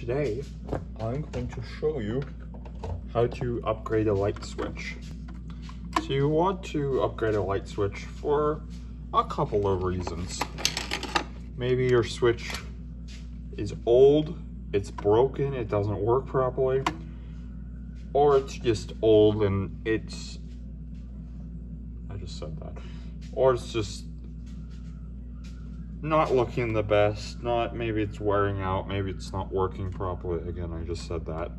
today I'm going to show you how to upgrade a light switch. So you want to upgrade a light switch for a couple of reasons. Maybe your switch is old, it's broken, it doesn't work properly, or it's just old and it's, I just said that, or it's just not looking the best, not, maybe it's wearing out, maybe it's not working properly, again, I just said that.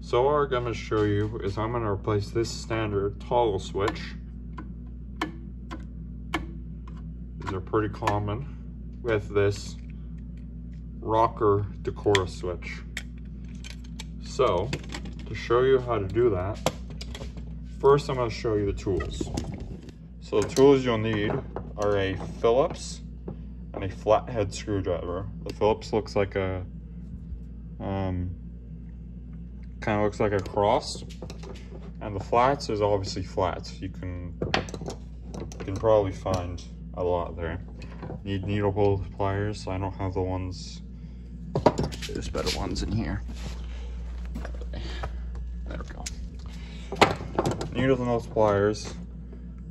So what I'm gonna show you is I'm gonna replace this standard toggle switch. These are pretty common with this rocker Decora switch. So to show you how to do that, first I'm gonna show you the tools. So the tools you'll need are a Phillips and a flathead screwdriver. The Phillips looks like a, um, kind of looks like a cross. And the flats is obviously flats. You can, you can probably find a lot there. Need needle pull pliers. I don't have the ones, there's better ones in here. There we go. Needles and those pliers.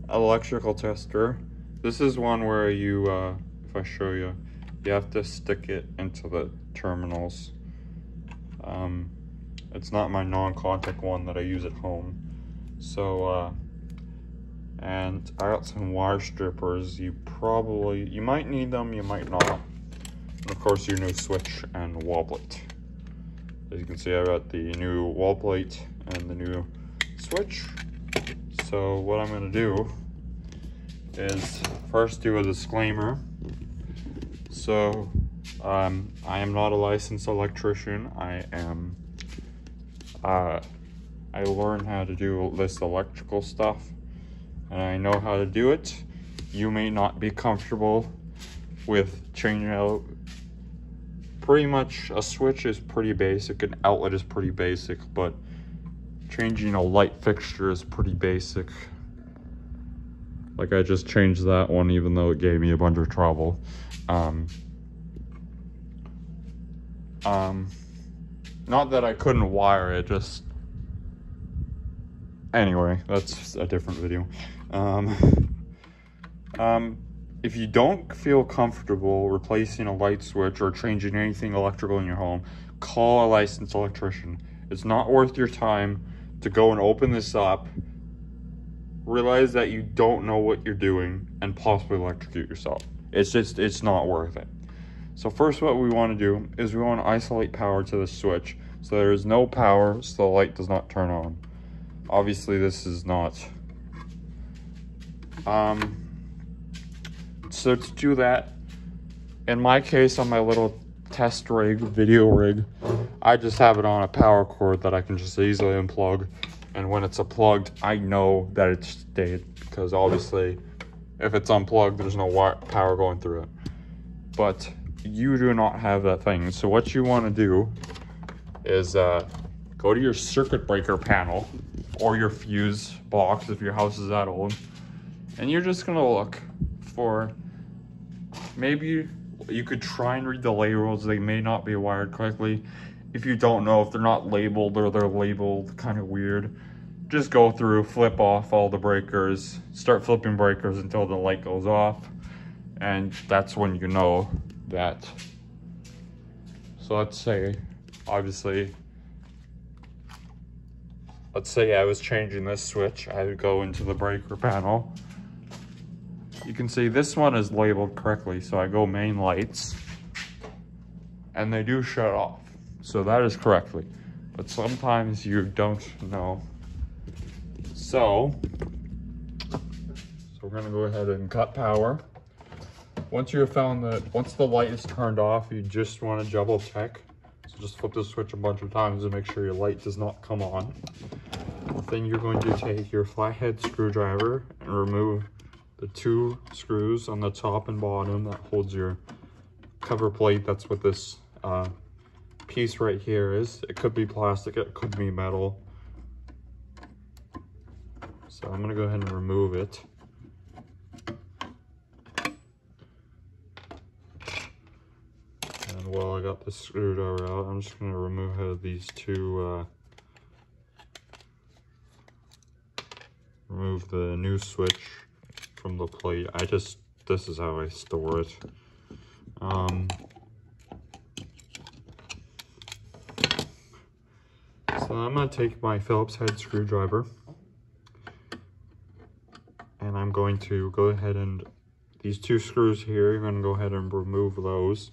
Electrical tester. This is one where you, uh, if I show you, you have to stick it into the terminals. Um, it's not my non-contact one that I use at home. So, uh, and I got some wire strippers. You probably, you might need them, you might not. And of course your new switch and wall plate. As you can see, I got the new wall plate and the new switch. So what I'm gonna do is first do a disclaimer. So um, I am not a licensed electrician. I am, uh, I learned how to do this electrical stuff and I know how to do it. You may not be comfortable with changing out pretty much a switch is pretty basic, an outlet is pretty basic, but changing a light fixture is pretty basic. Like I just changed that one even though it gave me a bunch of trouble. Um, um, not that I couldn't wire it, just... Anyway, that's a different video. Um, um, if you don't feel comfortable replacing a light switch or changing anything electrical in your home, call a licensed electrician. It's not worth your time to go and open this up, realize that you don't know what you're doing, and possibly electrocute yourself. It's just, it's not worth it. So first what we want to do is we want to isolate power to the switch so there is no power so the light does not turn on. Obviously this is not. Um, so to do that, in my case on my little test rig, video rig, I just have it on a power cord that I can just easily unplug. And when it's unplugged, I know that it's stayed because obviously if it's unplugged, there's no power going through it. But you do not have that thing. So what you want to do is uh, go to your circuit breaker panel or your fuse box if your house is that old. And you're just going to look for maybe you could try and read the labels. They may not be wired correctly. If you don't know if they're not labeled or they're labeled kind of weird, just go through, flip off all the breakers, start flipping breakers until the light goes off. And that's when you know that. So let's say, obviously, let's say I was changing this switch. I would go into the breaker panel. You can see this one is labeled correctly. So I go main lights and they do shut off. So that is correctly. But sometimes you don't know. So, so we're gonna go ahead and cut power. Once you have found that, once the light is turned off, you just want to double check. So just flip the switch a bunch of times to make sure your light does not come on. Then you're going to take your flathead screwdriver and remove the two screws on the top and bottom that holds your cover plate. That's what this uh, piece right here is. It could be plastic, it could be metal. So I'm gonna go ahead and remove it. And while I got the screwdriver out, I'm just gonna remove these two, uh, remove the new switch from the plate. I just, this is how I store it. Um, so I'm gonna take my Phillips head screwdriver I'm going to go ahead and these two screws here, you're gonna go ahead and remove those.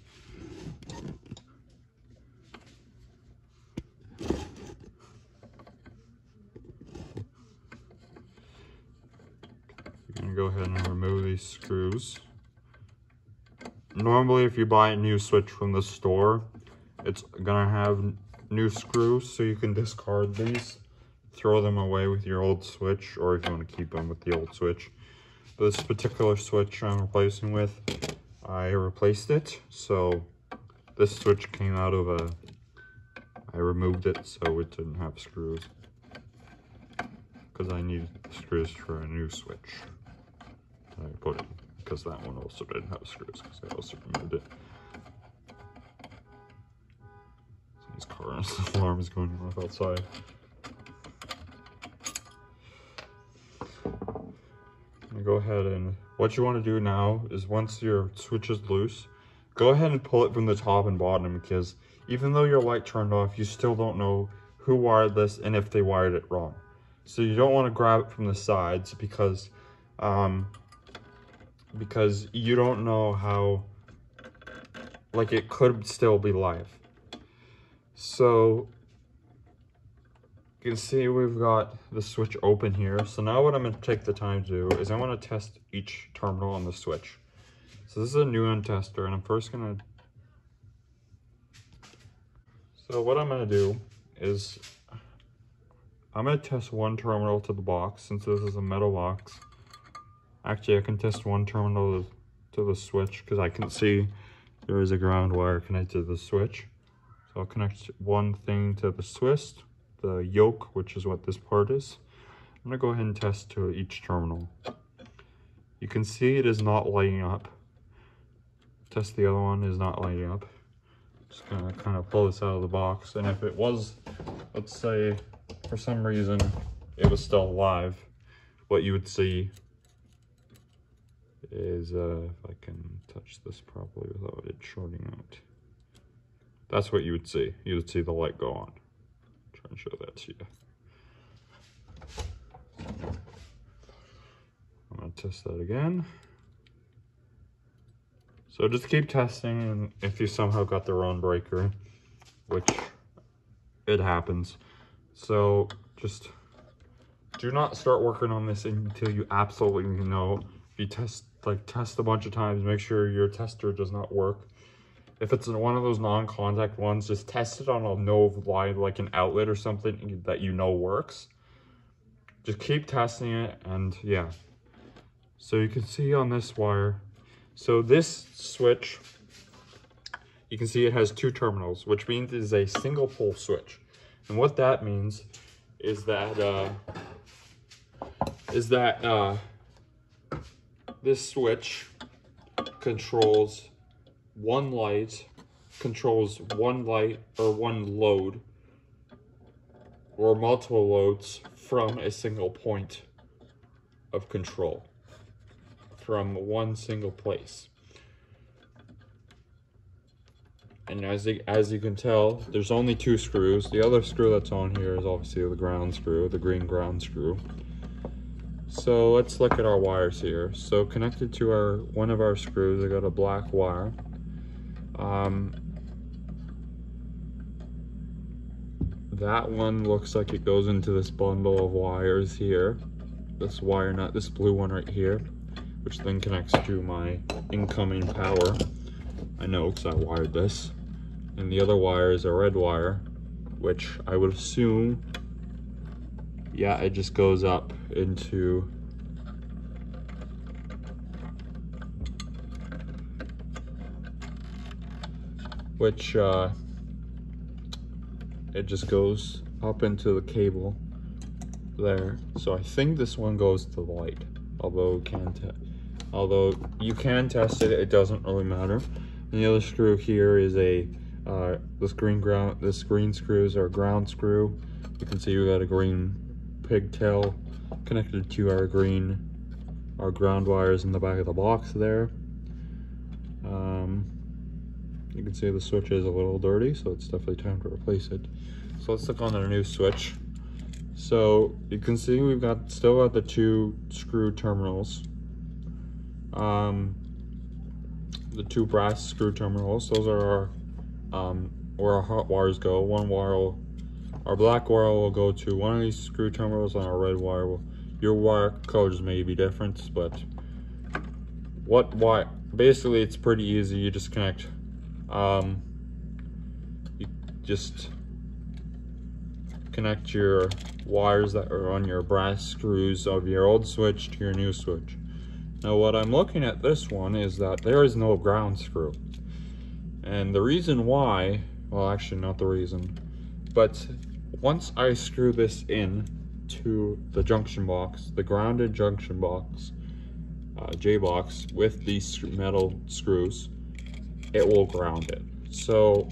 You're gonna go ahead and remove these screws. Normally, if you buy a new switch from the store, it's gonna have new screws, so you can discard these, throw them away with your old switch, or if you want to keep them with the old switch. This particular switch I'm replacing with, I replaced it, so this switch came out of a, I removed it so it didn't have screws, because I needed screws for a new switch. I put it because that one also didn't have screws because I also removed it. Someone's car alarm is going off outside. Go ahead and what you want to do now is once your switch is loose, go ahead and pull it from the top and bottom because even though your light turned off, you still don't know who wired this and if they wired it wrong. So you don't want to grab it from the sides because um, because you don't know how, like it could still be live. So you can see we've got the switch open here. So now what I'm going to take the time to do is I want to test each terminal on the switch. So this is a neon tester and I'm first going to... So what I'm going to do is I'm going to test one terminal to the box since this is a metal box. Actually, I can test one terminal to the switch because I can see there is a ground wire connected to the switch. So I'll connect one thing to the Swiss, the yoke, which is what this part is. I'm gonna go ahead and test to each terminal. You can see it is not lighting up. Test the other one is not lighting up. Just gonna kind of pull this out of the box. And if it was, let's say, for some reason, it was still alive, what you would see is, uh, if I can touch this properly without it shorting out. That's what you would see. You would see the light go on. And show that to you. I'm gonna test that again. So just keep testing and if you somehow got the wrong breaker, which it happens. So just do not start working on this until you absolutely know. If you test like test a bunch of times, make sure your tester does not work. If it's one of those non-contact ones, just test it on a no line, like an outlet or something that you know works. Just keep testing it and yeah. So you can see on this wire, so this switch, you can see it has two terminals, which means it is a single pole switch. And what that means is that, uh, is that, uh, this switch controls one light, controls one light or one load or multiple loads from a single point of control from one single place. And as you, as you can tell, there's only two screws. The other screw that's on here is obviously the ground screw, the green ground screw. So let's look at our wires here. So connected to our one of our screws, I got a black wire. Um, that one looks like it goes into this bundle of wires here. This wire nut, this blue one right here, which then connects to my incoming power. I know because I wired this. And the other wire is a red wire, which I would assume yeah, it just goes up into which uh, it just goes up into the cable there. So I think this one goes to the light, although can although you can test it, it doesn't really matter. And the other screw here is a, uh, this green ground, this green screws are ground screw. You can see we got a green pigtail connected to our green, our ground wires in the back of the box there. Um, you can see the switch is a little dirty, so it's definitely time to replace it. So let's look on our new switch. So you can see we've got still got the two screw terminals. Um, the two brass screw terminals. Those are our um, where our hot wires go. One wire will, our black wire will go to one of these screw terminals and our red wire will, your wire colors may be different, but what wire, basically it's pretty easy. You just connect, um, you just connect your wires that are on your brass screws of your old switch to your new switch. Now what I'm looking at this one is that there is no ground screw. And the reason why, well actually not the reason, but once I screw this in to the junction box, the grounded junction box, uh, J-box with these metal screws, it will ground it. So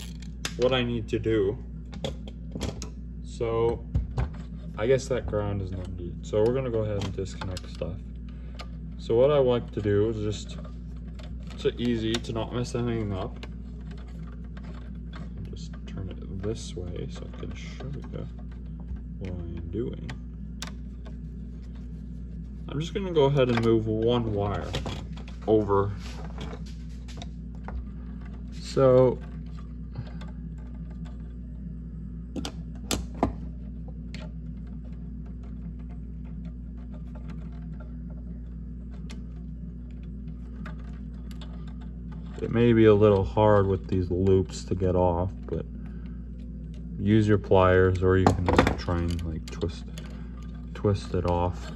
what I need to do, so I guess that ground is not needed. So we're gonna go ahead and disconnect stuff. So what I like to do is just, so easy to not mess anything up. Just turn it this way so I can show you what I'm doing. I'm just gonna go ahead and move one wire over. So It may be a little hard with these loops to get off, but use your pliers or you can try and like twist twist it off.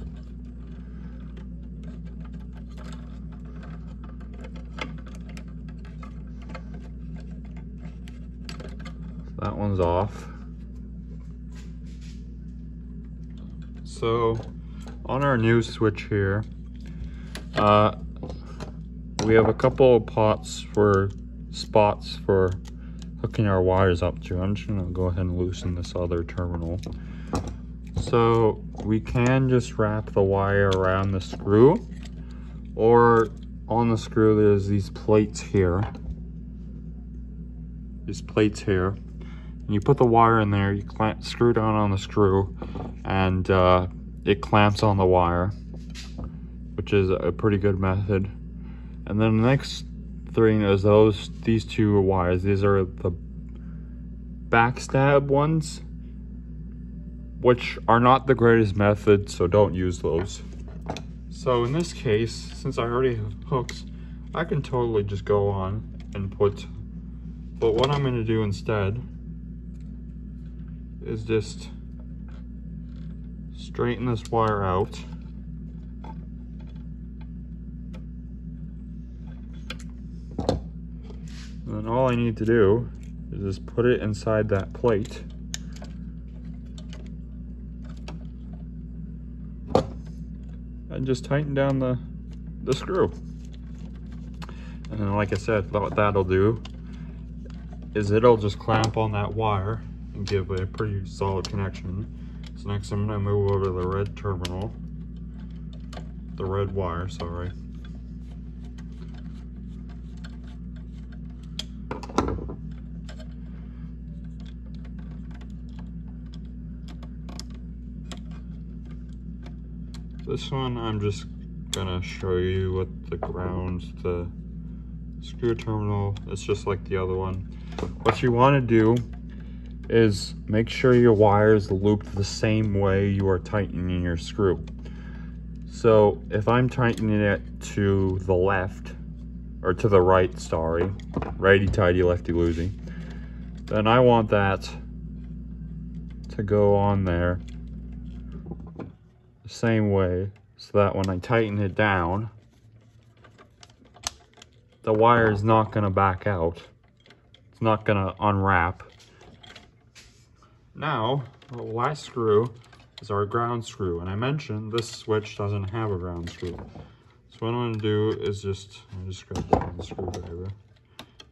That one's off. So on our new switch here, uh, we have a couple of pots for spots for hooking our wires up to. I'm just gonna go ahead and loosen this other terminal. So we can just wrap the wire around the screw or on the screw there's these plates here. These plates here. You put the wire in there, you clamp, screw down on the screw and uh, it clamps on the wire, which is a pretty good method. And then the next thing is those, these two wires. These are the backstab ones, which are not the greatest method, so don't use those. So in this case, since I already have hooks, I can totally just go on and put, but what I'm gonna do instead is just straighten this wire out. And then all I need to do is just put it inside that plate. And just tighten down the, the screw. And then like I said, what that'll do is it'll just clamp on that wire and give a pretty solid connection. So next I'm gonna move over to the red terminal, the red wire, sorry. This one I'm just gonna show you what the grounds, the screw terminal, it's just like the other one. What you wanna do is make sure your wire is looped the same way you are tightening your screw. So if I'm tightening it to the left, or to the right, sorry, righty-tighty, lefty-loosey, then I want that to go on there the same way so that when I tighten it down, the wire is not going to back out. It's not going to unwrap. Now, the last screw is our ground screw. And I mentioned this switch doesn't have a ground screw. So what I'm going to do is just, I just grab the screwdriver.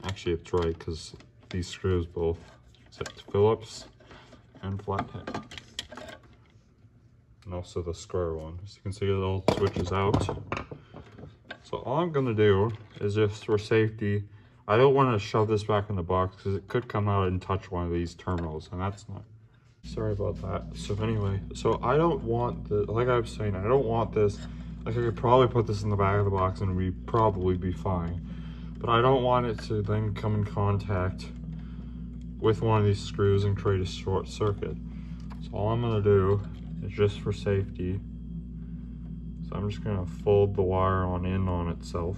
Actually, it's right because these screws both except Phillips and flathead. And also the square one. As you can see, it all switches out. So all I'm gonna do is just for safety, I don't want to shove this back in the box because it could come out and touch one of these terminals and that's not, sorry about that. So anyway, so I don't want the, like I was saying, I don't want this, like I could probably put this in the back of the box and we probably be fine. But I don't want it to then come in contact with one of these screws and create a short circuit. So all I'm gonna do is just for safety. So I'm just gonna fold the wire on in on itself.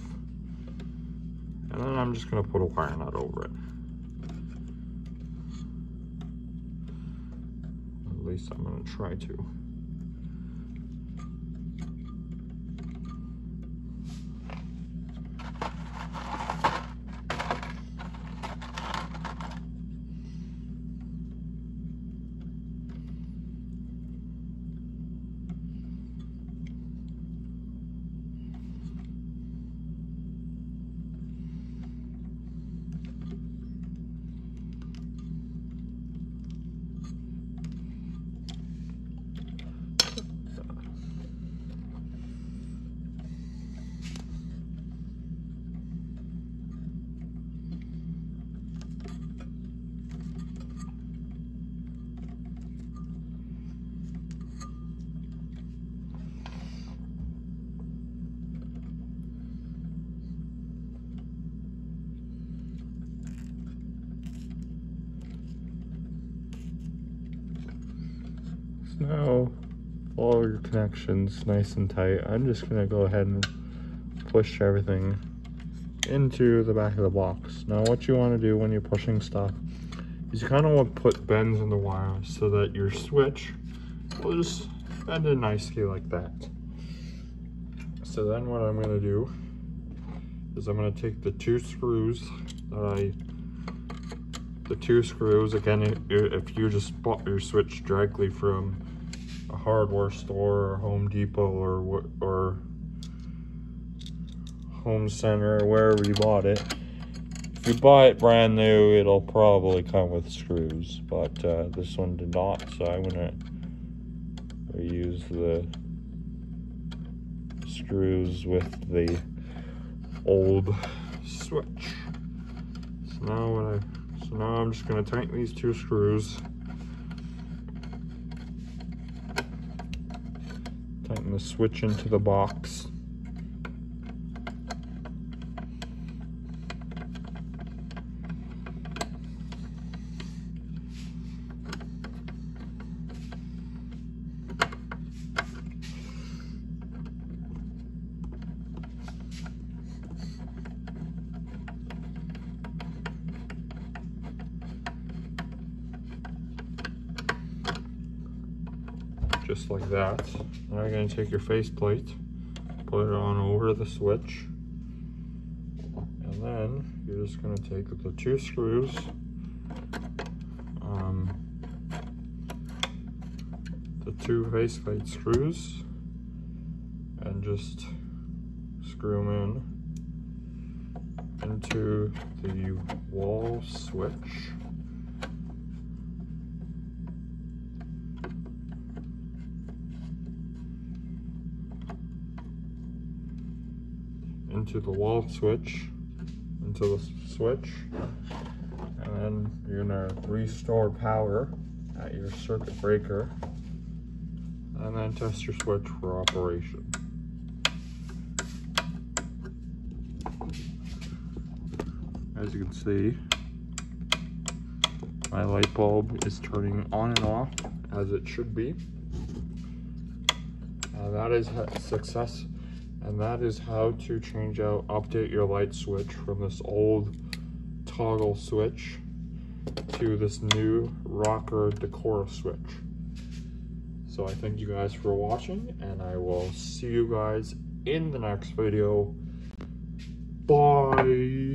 And then I'm just gonna put a wire nut over it. At least I'm gonna try to. Now all your connections nice and tight. I'm just gonna go ahead and push everything into the back of the box. Now what you wanna do when you're pushing stuff is you kinda wanna put bends in the wire so that your switch will just bend in nicely like that. So then what I'm gonna do is I'm gonna take the two screws that I the two screws again if you just bought your switch directly from a hardware store or Home Depot or or Home Center or wherever you bought it. If you buy it brand new, it'll probably come with screws, but uh, this one did not, so I'm gonna reuse the screws with the old switch. So now what I so now I'm just gonna tighten these two screws Tighten the switch into the box. Just like that. Now you're to take your faceplate, put it on over the switch, and then you're just going to take the two screws, um, the two faceplate screws, and just screw them in into the wall switch. Into the wall switch, into the switch, and then you're gonna restore power at your circuit breaker, and then test your switch for operation. As you can see, my light bulb is turning on and off as it should be. And that is success and that is how to change out, update your light switch from this old toggle switch to this new rocker Decora switch. So I thank you guys for watching and I will see you guys in the next video. Bye.